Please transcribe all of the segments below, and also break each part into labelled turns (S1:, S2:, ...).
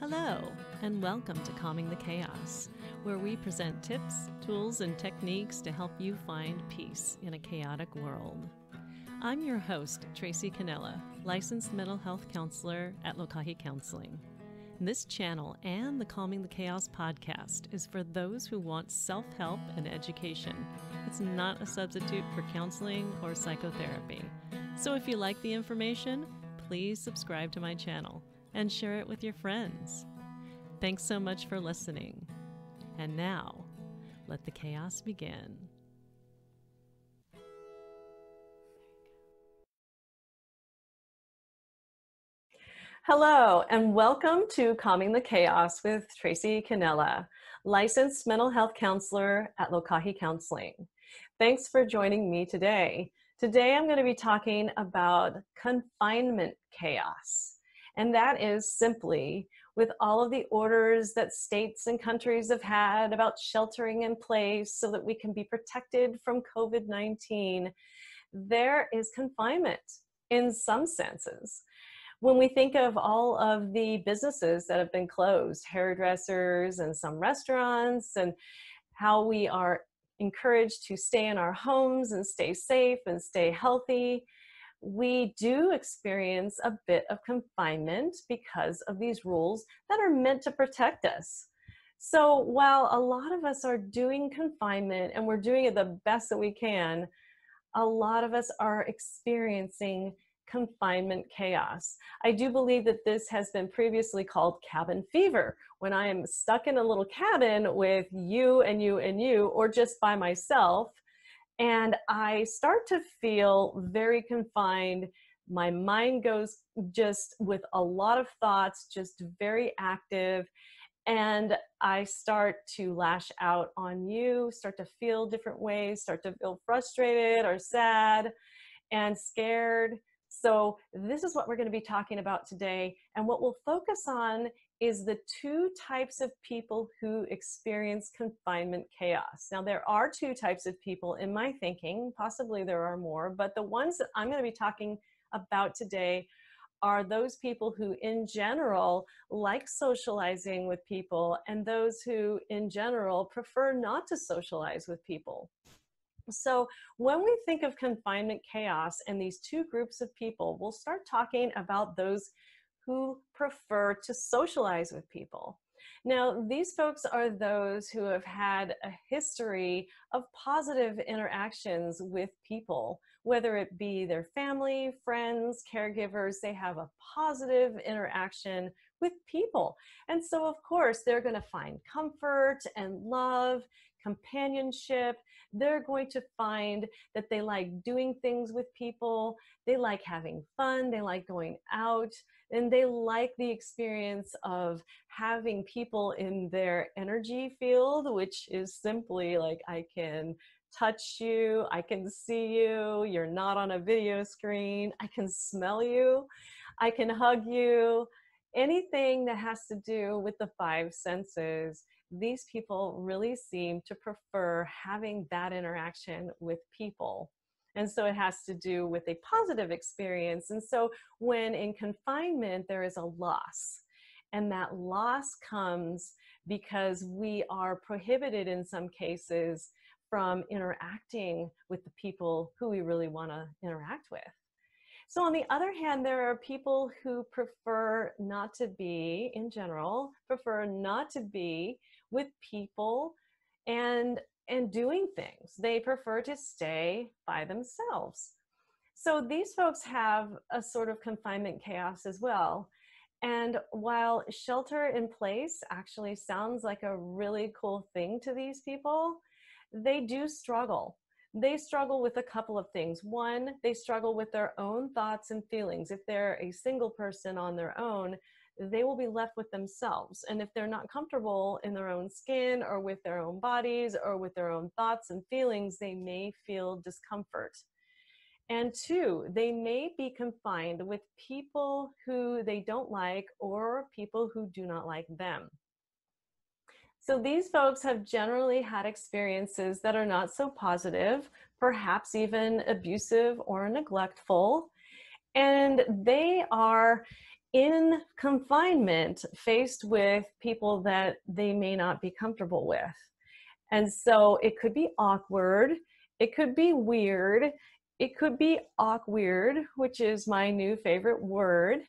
S1: Hello, and welcome to Calming the Chaos, where we present tips, tools, and techniques to help you find peace in a chaotic world. I'm your host, Tracy Kenela, licensed mental health counselor at Lokahi Counseling. This channel and the Calming the Chaos podcast is for those who want self help and education. It's not a substitute for counseling or psychotherapy. So if you like the information, please subscribe to my channel and share it with your friends. Thanks so much for listening. And now, let the chaos begin. Hello, and welcome to Calming the Chaos with Tracy Kenela, licensed mental health counselor at Lokahi Counseling. Thanks for joining me today. Today I'm going to be talking about confinement chaos. And that is simply with all of the orders that states and countries have had about sheltering in place so that we can be protected from COVID 19, there is confinement in some senses. When we think of all of the businesses that have been closed, hairdressers and some restaurants, and how we are encouraged to stay in our homes and stay safe and stay healthy, we do experience a bit of confinement because of these rules that are meant to protect us. So while a lot of us are doing confinement and we're doing it the best that we can, a lot of us are experiencing confinement chaos. I do believe that this has been previously called cabin fever, when I am stuck in a little cabin with you and you and you, or just by myself, and I start to feel very confined. My mind goes just with a lot of thoughts, just very active. And I start to lash out on you, start to feel different ways, start to feel frustrated or sad and scared. So, this is what we're going to be talking about today. And what we'll focus on is the two types of people who experience confinement chaos. Now, there are two types of people in my thinking, possibly there are more, but the ones that I'm going to be talking about today are those people who, in general, like socializing with people, and those who, in general, prefer not to socialize with people. So, when we think of confinement chaos and these two groups of people, we'll start talking about those who prefer to socialize with people. Now, these folks are those who have had a history of positive interactions with people, whether it be their family, friends, caregivers, they have a positive interaction with people. And so, of course, they're going to find comfort and love, companionship. They're going to find that they like doing things with people, they like having fun, they like going out and they like the experience of having people in their energy field, which is simply like I can touch you, I can see you, you're not on a video screen, I can smell you, I can hug you. Anything that has to do with the five senses, these people really seem to prefer having that interaction with people. And so it has to do with a positive experience. And so when in confinement, there is a loss. And that loss comes because we are prohibited in some cases from interacting with the people who we really want to interact with. So, on the other hand, there are people who prefer not to be, in general, prefer not to be with people and and doing things. They prefer to stay by themselves. So these folks have a sort of confinement chaos as well. And while shelter in place actually sounds like a really cool thing to these people, they do struggle. They struggle with a couple of things. One, they struggle with their own thoughts and feelings. If they're a single person on their own, they will be left with themselves. And if they're not comfortable in their own skin or with their own bodies or with their own thoughts and feelings, they may feel discomfort. And two, they may be confined with people who they don't like or people who do not like them. So these folks have generally had experiences that are not so positive, perhaps even abusive or neglectful. And they are in confinement faced with people that they may not be comfortable with. And so it could be awkward, it could be weird, it could be awkward, which is my new favorite word.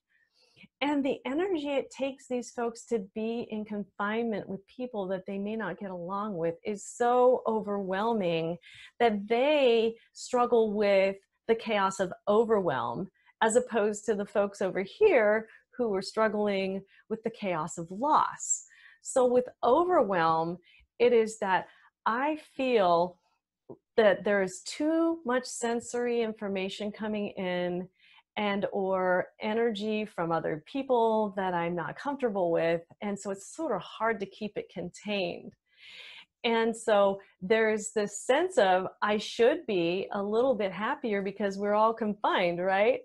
S1: And the energy it takes these folks to be in confinement with people that they may not get along with is so overwhelming that they struggle with the chaos of overwhelm as opposed to the folks over here who are struggling with the chaos of loss. So with overwhelm, it is that I feel that there is too much sensory information coming in and or energy from other people that I'm not comfortable with and so it's sort of hard to keep it contained. And so there's this sense of I should be a little bit happier because we're all confined, right?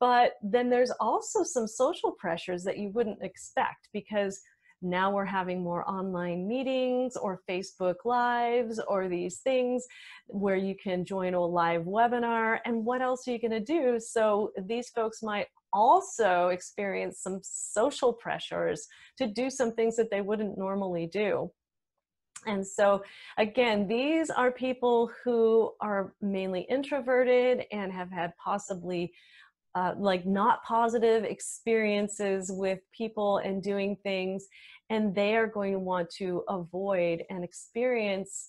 S1: But then there's also some social pressures that you wouldn't expect because now we're having more online meetings or Facebook Lives or these things where you can join a live webinar. And what else are you going to do? So these folks might also experience some social pressures to do some things that they wouldn't normally do. And so, again, these are people who are mainly introverted and have had possibly uh, like not positive experiences with people and doing things and they are going to want to avoid and experience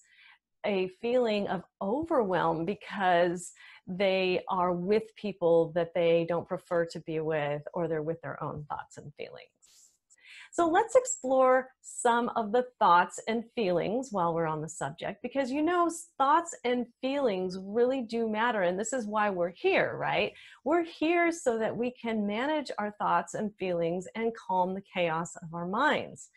S1: a feeling of overwhelm because they are with people that they don't prefer to be with or they're with their own thoughts and feelings. So let's explore some of the thoughts and feelings while we're on the subject, because you know, thoughts and feelings really do matter. And this is why we're here, right? We're here so that we can manage our thoughts and feelings and calm the chaos of our minds.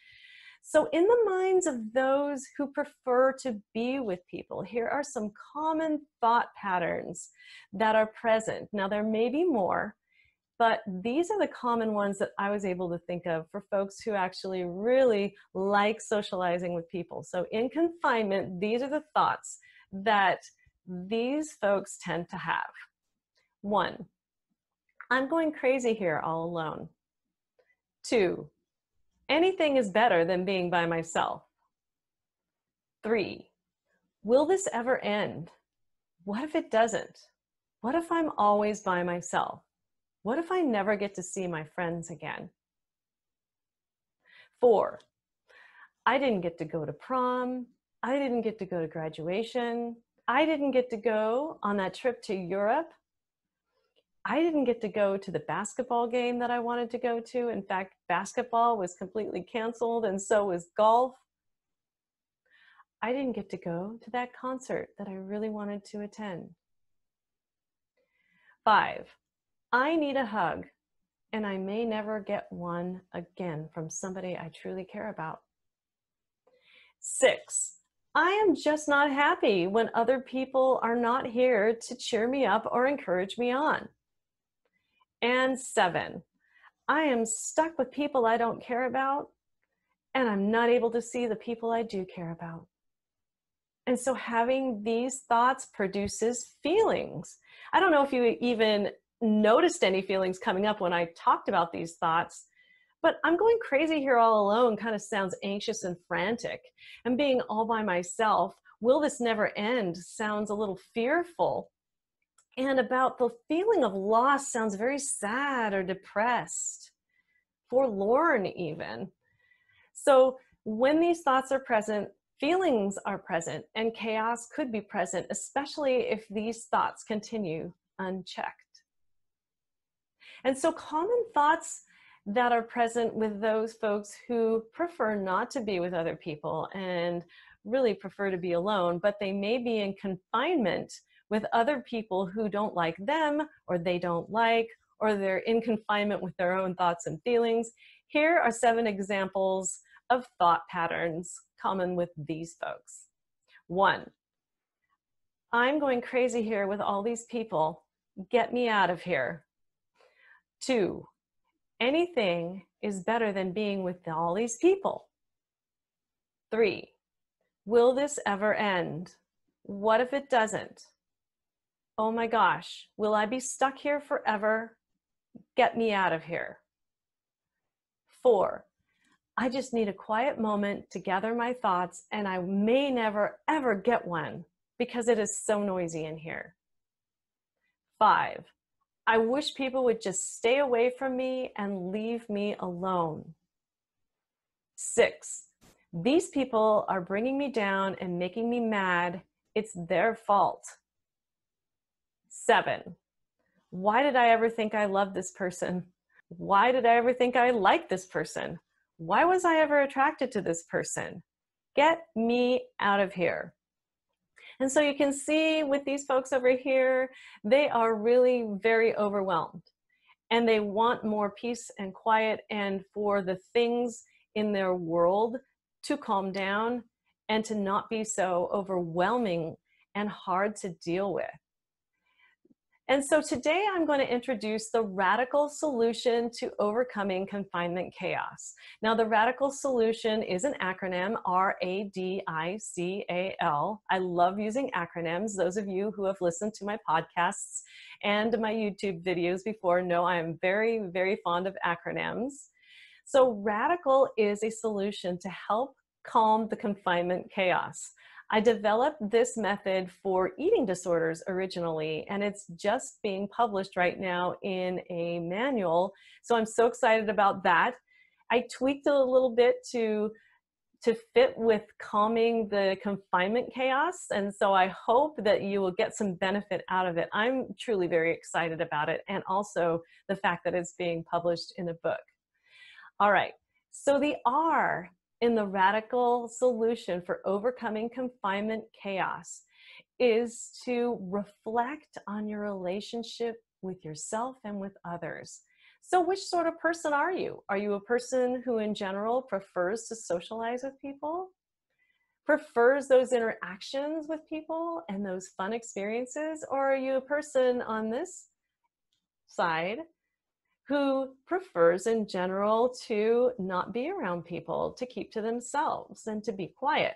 S1: So, in the minds of those who prefer to be with people, here are some common thought patterns that are present. Now, there may be more, but these are the common ones that I was able to think of for folks who actually really like socializing with people. So in confinement, these are the thoughts that these folks tend to have. One, I'm going crazy here all alone. Two, anything is better than being by myself. Three, will this ever end? What if it doesn't? What if I'm always by myself? What if I never get to see my friends again? Four, I didn't get to go to prom. I didn't get to go to graduation. I didn't get to go on that trip to Europe. I didn't get to go to the basketball game that I wanted to go to. In fact, basketball was completely canceled, and so was golf. I didn't get to go to that concert that I really wanted to attend. Five, I need a hug, and I may never get one again from somebody I truly care about. Six, I am just not happy when other people are not here to cheer me up or encourage me on. And seven, I am stuck with people I don't care about, and I'm not able to see the people I do care about. And so having these thoughts produces feelings. I don't know if you even noticed any feelings coming up when I talked about these thoughts. But I'm going crazy here all alone kind of sounds anxious and frantic. And being all by myself, will this never end, sounds a little fearful. And about the feeling of loss sounds very sad or depressed, forlorn, even. So when these thoughts are present, feelings are present, and chaos could be present, especially if these thoughts continue unchecked. And so, common thoughts that are present with those folks who prefer not to be with other people and really prefer to be alone, but they may be in confinement with other people who don't like them or they don't like, or they're in confinement with their own thoughts and feelings. Here are seven examples of thought patterns common with these folks. One, I'm going crazy here with all these people. Get me out of here. Two, anything is better than being with all these people. Three, will this ever end? What if it doesn't? Oh my gosh, will I be stuck here forever? Get me out of here. Four, I just need a quiet moment to gather my thoughts, and I may never ever get one because it is so noisy in here. Five, I wish people would just stay away from me and leave me alone. Six, these people are bringing me down and making me mad. It's their fault. Seven, why did I ever think I loved this person? Why did I ever think I liked this person? Why was I ever attracted to this person? Get me out of here. And so you can see with these folks over here, they are really very overwhelmed and they want more peace and quiet and for the things in their world to calm down and to not be so overwhelming and hard to deal with. And so today I'm going to introduce the radical solution to overcoming confinement chaos. Now, the radical solution is an acronym R A D I C A L. I love using acronyms. Those of you who have listened to my podcasts and my YouTube videos before know I am very, very fond of acronyms. So, radical is a solution to help calm the confinement chaos. I developed this method for eating disorders originally, and it's just being published right now in a manual. So I'm so excited about that. I tweaked it a little bit to to fit with calming the confinement chaos. And so I hope that you will get some benefit out of it. I'm truly very excited about it, and also the fact that it's being published in a book. All right, so the R in the radical solution for overcoming confinement chaos is to reflect on your relationship with yourself and with others. So, which sort of person are you? Are you a person who, in general, prefers to socialize with people? Prefers those interactions with people and those fun experiences? Or are you a person on this side who prefers in general to not be around people, to keep to themselves and to be quiet.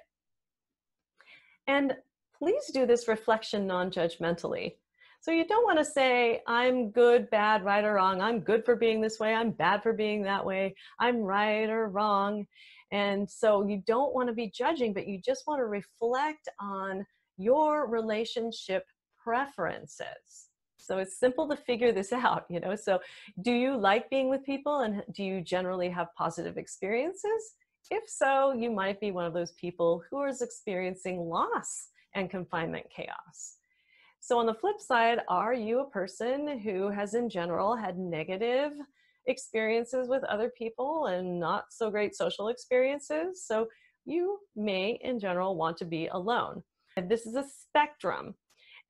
S1: And please do this reflection non judgmentally. So you don't want to say, I'm good, bad, right, or wrong. I'm good for being this way. I'm bad for being that way. I'm right or wrong. And so you don't want to be judging, but you just want to reflect on your relationship preferences. So it's simple to figure this out, you know. So do you like being with people and do you generally have positive experiences? If so, you might be one of those people who is experiencing loss and confinement chaos. So on the flip side, are you a person who has in general had negative experiences with other people and not so great social experiences? So you may in general want to be alone. And This is a spectrum.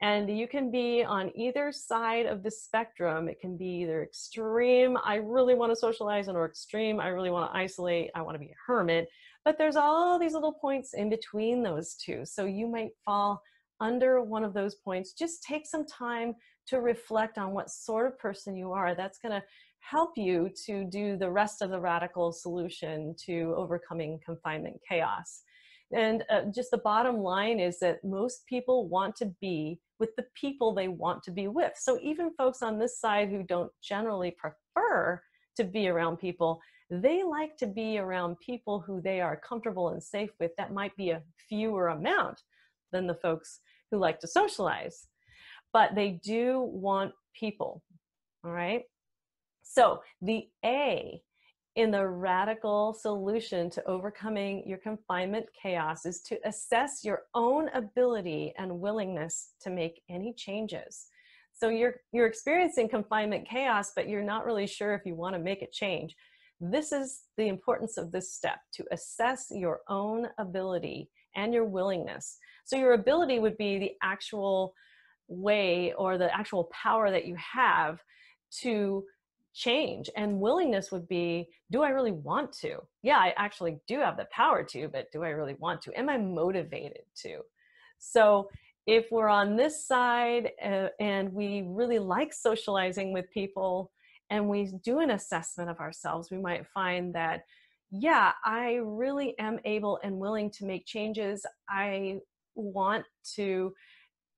S1: And you can be on either side of the spectrum. It can be either extreme, I really want to socialize, and or extreme, I really want to isolate, I want to be a hermit. But there's all these little points in between those two. So you might fall under one of those points. Just take some time to reflect on what sort of person you are. That's going to help you to do the rest of the radical solution to overcoming confinement chaos. And uh, just the bottom line is that most people want to be with the people they want to be with. So even folks on this side who don't generally prefer to be around people, they like to be around people who they are comfortable and safe with. That might be a fewer amount than the folks who like to socialize, but they do want people. All right. So the A in the radical solution to overcoming your confinement chaos is to assess your own ability and willingness to make any changes. So you're you're experiencing confinement chaos but you're not really sure if you want to make a change. This is the importance of this step to assess your own ability and your willingness. So your ability would be the actual way or the actual power that you have to change and willingness would be do i really want to? Yeah i actually do have the power to but do i really want to? Am i motivated to? So if we're on this side uh, and we really like socializing with people and we do an assessment of ourselves we might find that yeah i really am able and willing to make changes. I want to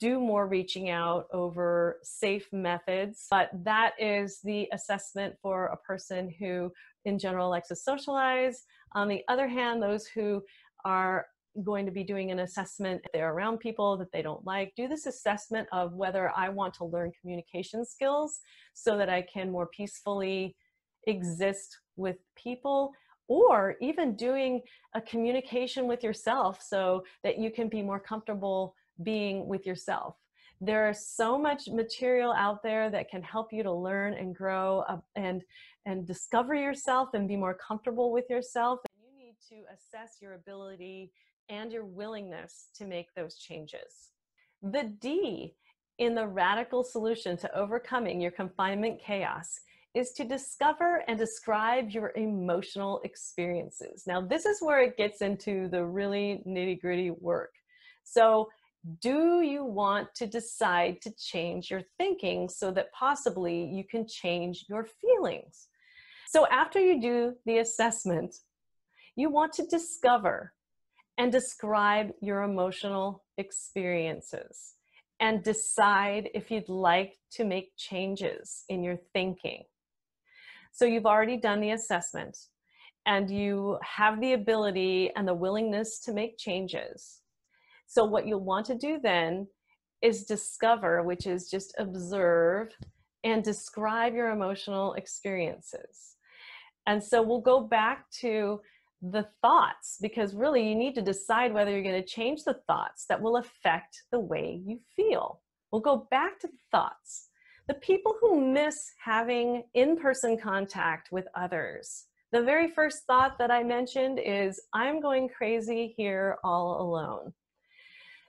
S1: do more reaching out over safe methods. But that is the assessment for a person who in general likes to socialize. On the other hand, those who are going to be doing an assessment if they're around people that they don't like do this assessment of whether i want to learn communication skills so that i can more peacefully exist with people or even doing a communication with yourself so that you can be more comfortable being with yourself there's so much material out there that can help you to learn and grow and and discover yourself and be more comfortable with yourself and you need to assess your ability and your willingness to make those changes the d in the radical solution to overcoming your confinement chaos is to discover and describe your emotional experiences. Now, this is where it gets into the really nitty gritty work. So, do you want to decide to change your thinking so that possibly you can change your feelings? So, after you do the assessment, you want to discover and describe your emotional experiences and decide if you'd like to make changes in your thinking. So you've already done the assessment and you have the ability and the willingness to make changes. So what you'll want to do then is discover, which is just observe and describe your emotional experiences. And so we'll go back to the thoughts because really you need to decide whether you're going to change the thoughts that will affect the way you feel. We'll go back to the thoughts the people who miss having in person contact with others. The very first thought that I mentioned is, I'm going crazy here all alone.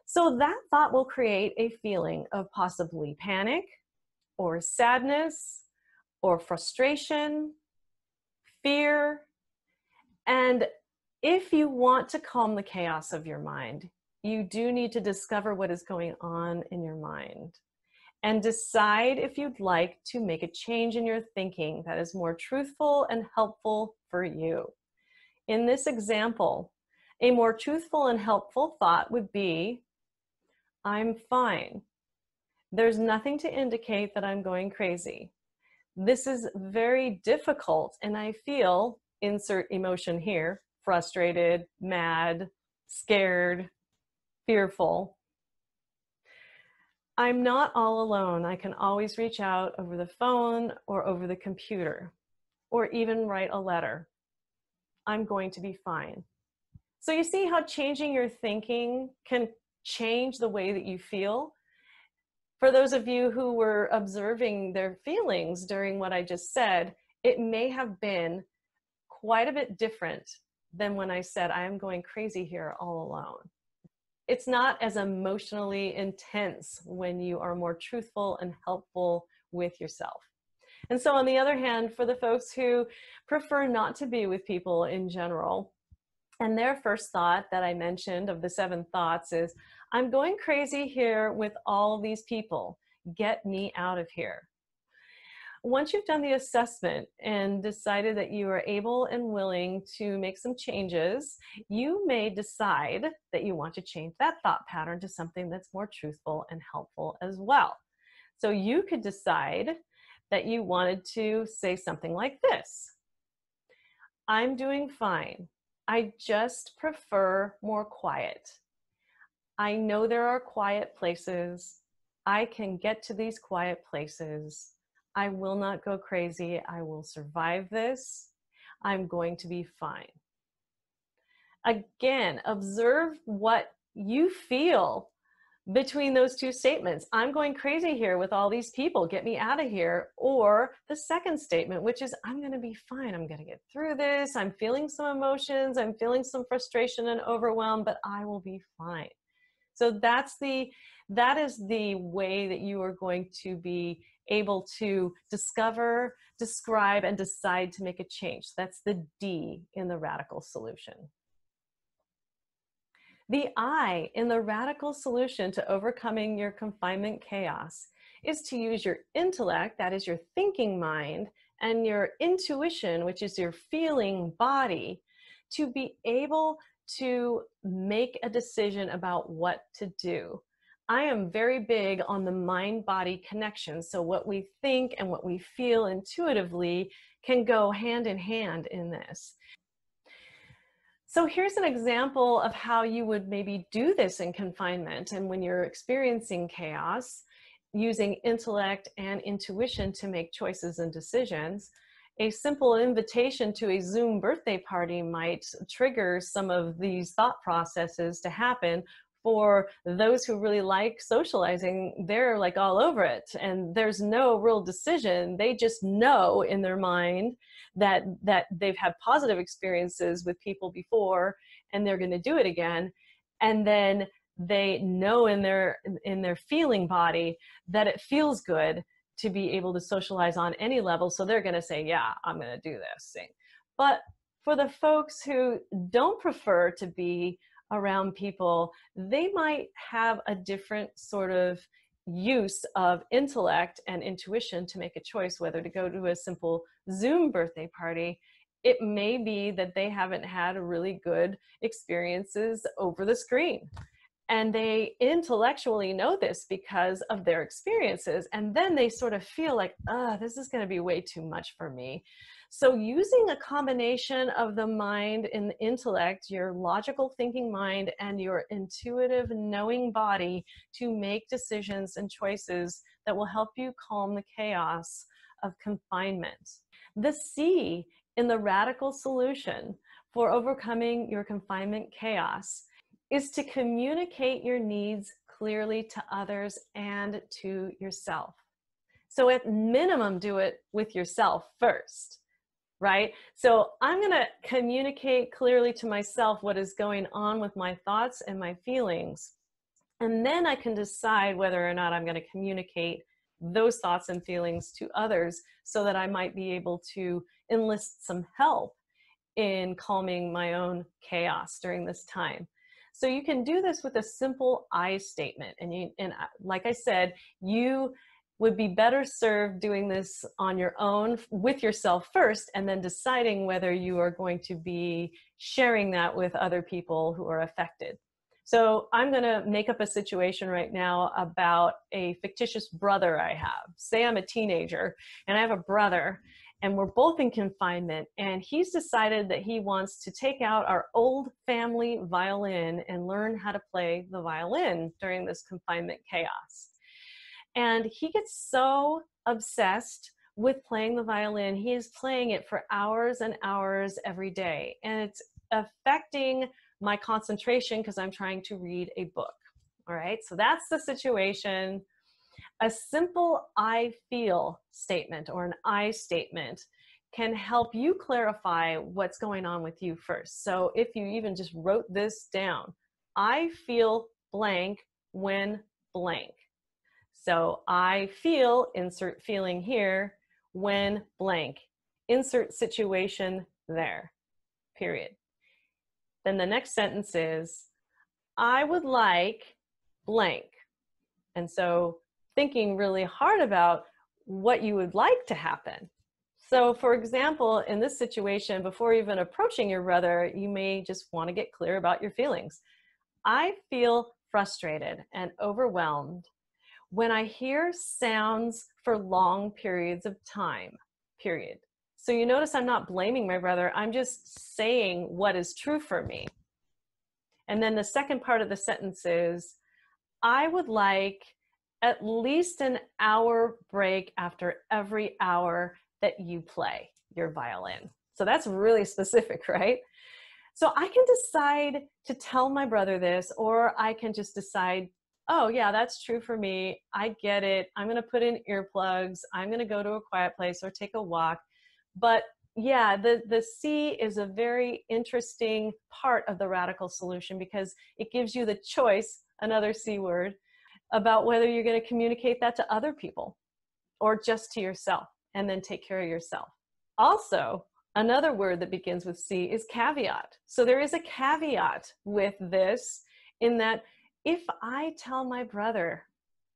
S1: So that thought will create a feeling of possibly panic or sadness or frustration, fear. And if you want to calm the chaos of your mind, you do need to discover what is going on in your mind and decide if you'd like to make a change in your thinking that is more truthful and helpful for you. In this example, a more truthful and helpful thought would be I'm fine. There's nothing to indicate that I'm going crazy. This is very difficult, and I feel, insert emotion here, frustrated, mad, scared, fearful. I'm not all alone. I can always reach out over the phone or over the computer or even write a letter. I'm going to be fine. So you see how changing your thinking can change the way that you feel? For those of you who were observing their feelings during what I just said, it may have been quite a bit different than when I said, I am going crazy here all alone it's not as emotionally intense when you are more truthful and helpful with yourself. And so, on the other hand, for the folks who prefer not to be with people in general, and their first thought that I mentioned of the seven thoughts is, I'm going crazy here with all these people. Get me out of here once you've done the assessment and decided that you are able and willing to make some changes, you may decide that you want to change that thought pattern to something that's more truthful and helpful as well. So you could decide that you wanted to say something like this I'm doing fine. I just prefer more quiet. I know there are quiet places. I can get to these quiet places I will not go crazy. I will survive this. I'm going to be fine. Again, observe what you feel between those two statements. I'm going crazy here with all these people. Get me out of here. Or the second statement, which is I'm going to be fine. I'm going to get through this. I'm feeling some emotions. I'm feeling some frustration and overwhelm, but I will be fine. So that's the that is the way that you are going to be able to discover, describe, and decide to make a change. That's the D in the radical solution. The I in the radical solution to overcoming your confinement chaos is to use your intellect, that is your thinking mind, and your intuition, which is your feeling body, to be able to make a decision about what to do. I am very big on the mind body connection. So, what we think and what we feel intuitively can go hand in hand in this. So here's an example of how you would maybe do this in confinement and when you're experiencing chaos, using intellect and intuition to make choices and decisions. A simple invitation to a Zoom birthday party might trigger some of these thought processes to happen for those who really like socializing, they're like all over it and there's no real decision. They just know in their mind that that they've had positive experiences with people before and they're going to do it again. And then they know in their in their feeling body that it feels good to be able to socialize on any level. So they're going to say, yeah, I'm going to do this thing. But for the folks who don't prefer to be around people, they might have a different sort of use of intellect and intuition to make a choice whether to go to a simple Zoom birthday party. It may be that they haven't had really good experiences over the screen. And they intellectually know this because of their experiences. And then they sort of feel like, ah, this is going to be way too much for me. So using a combination of the mind and the intellect, your logical thinking mind and your intuitive knowing body to make decisions and choices that will help you calm the chaos of confinement. The C in the radical solution for overcoming your confinement chaos is to communicate your needs clearly to others and to yourself. So at minimum, do it with yourself first right? So I'm going to communicate clearly to myself what is going on with my thoughts and my feelings. And then I can decide whether or not I'm going to communicate those thoughts and feelings to others so that I might be able to enlist some help in calming my own chaos during this time. So you can do this with a simple I statement. And you, and uh, like I said, you would be better served doing this on your own with yourself first and then deciding whether you are going to be sharing that with other people who are affected. So I'm going to make up a situation right now about a fictitious brother I have. Say I'm a teenager and I have a brother and we're both in confinement and he's decided that he wants to take out our old family violin and learn how to play the violin during this confinement chaos. And he gets so obsessed with playing the violin. He is playing it for hours and hours every day. And it's affecting my concentration because I'm trying to read a book. All right, so that's the situation. A simple I feel statement or an I statement can help you clarify what's going on with you first. So if you even just wrote this down, I feel blank when blank. So I feel, insert feeling here, when blank. Insert situation there, period. Then the next sentence is, I would like blank. And so thinking really hard about what you would like to happen. So for example, in this situation, before even approaching your brother, you may just want to get clear about your feelings. I feel frustrated and overwhelmed when I hear sounds for long periods of time, period. So you notice I'm not blaming my brother, I'm just saying what is true for me. And then the second part of the sentence is I would like at least an hour break after every hour that you play your violin. So that's really specific, right? So I can decide to tell my brother this, or I can just decide oh yeah that's true for me i get it i'm going to put in earplugs i'm going to go to a quiet place or take a walk but yeah the the c is a very interesting part of the radical solution because it gives you the choice another c word about whether you're going to communicate that to other people or just to yourself and then take care of yourself. Also another word that begins with c is caveat so there is a caveat with this in that if I tell my brother,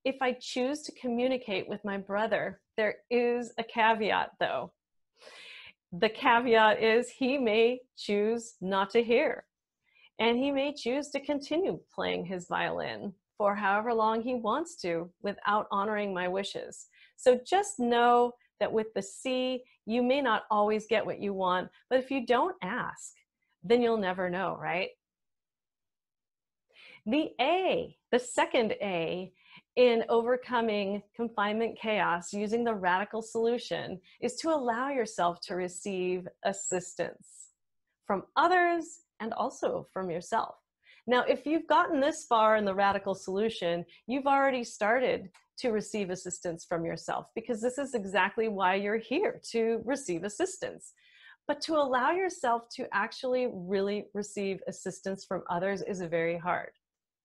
S1: if I choose to communicate with my brother, there is a caveat though. The caveat is he may choose not to hear, and he may choose to continue playing his violin for however long he wants to without honoring my wishes. So just know that with the C, you may not always get what you want, but if you don't ask, then you'll never know, right? The A, the second A in overcoming confinement chaos using the radical solution is to allow yourself to receive assistance from others and also from yourself. Now, if you've gotten this far in the radical solution, you've already started to receive assistance from yourself because this is exactly why you're here to receive assistance. But to allow yourself to actually really receive assistance from others is very hard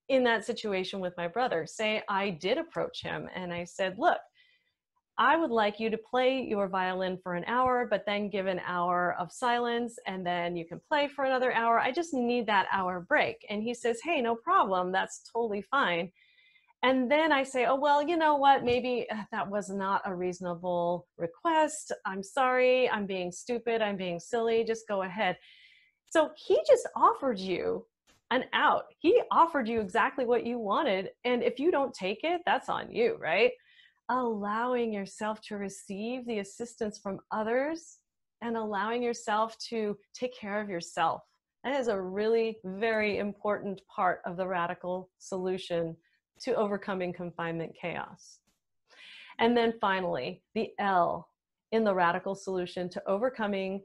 S1: in that situation with my brother. Say I did approach him and I said, Look, I would like you to play your violin for an hour, but then give an hour of silence and then you can play for another hour. I just need that hour break. And he says, Hey, no problem. That's totally fine. And then I say, Oh, well, you know what? Maybe uh, that was not a reasonable request. I'm sorry. I'm being stupid. I'm being silly. Just go ahead. So he just offered you an out. He offered you exactly what you wanted. And if you don't take it, that's on you, right? Allowing yourself to receive the assistance from others and allowing yourself to take care of yourself. That is a really very important part of the radical solution to overcoming confinement chaos. And then finally, the L in the radical solution to overcoming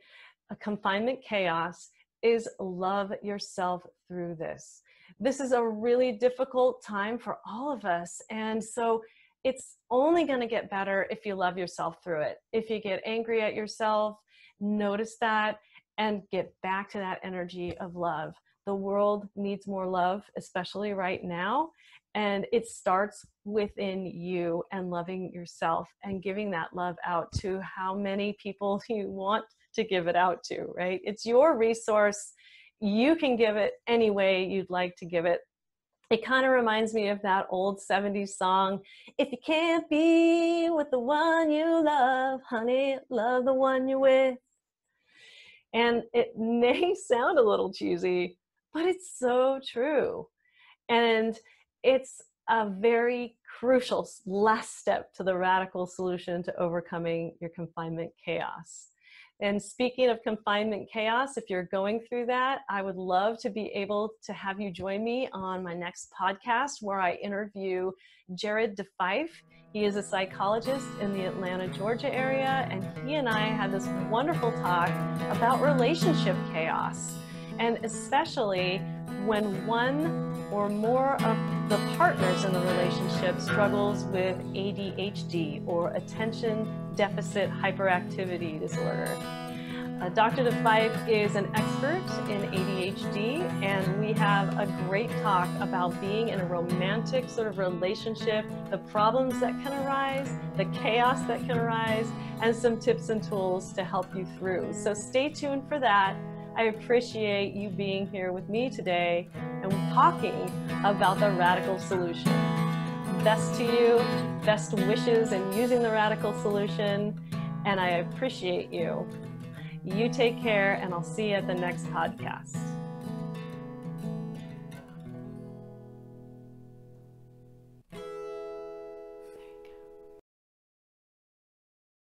S1: a confinement chaos is love yourself through this. This is a really difficult time for all of us. And so it's only going to get better if you love yourself through it. If you get angry at yourself, notice that and get back to that energy of love. The world needs more love, especially right now. And it starts within you and loving yourself and giving that love out to how many people you want to give it out to, right? It's your resource. You can give it any way you'd like to give it. It kind of reminds me of that old 70s song, If you can't be with the one you love, honey, love the one you're with. And it may sound a little cheesy, but it's so true. And it's a very crucial last step to the radical solution to overcoming your confinement chaos. And speaking of confinement chaos, if you're going through that, I would love to be able to have you join me on my next podcast where I interview Jared DeFife. He is a psychologist in the Atlanta, Georgia area, and he and I had this wonderful talk about relationship chaos, and especially when one or more of the partners in the relationship struggles with ADHD or attention deficit hyperactivity disorder. Uh, Dr. DeFife is an expert in ADHD, and we have a great talk about being in a romantic sort of relationship, the problems that can arise, the chaos that can arise, and some tips and tools to help you through. So stay tuned for that. I appreciate you being here with me today and talking about the radical solution. Best to you, best wishes in using the radical solution, and I appreciate you. You take care, and I'll see you at the next podcast.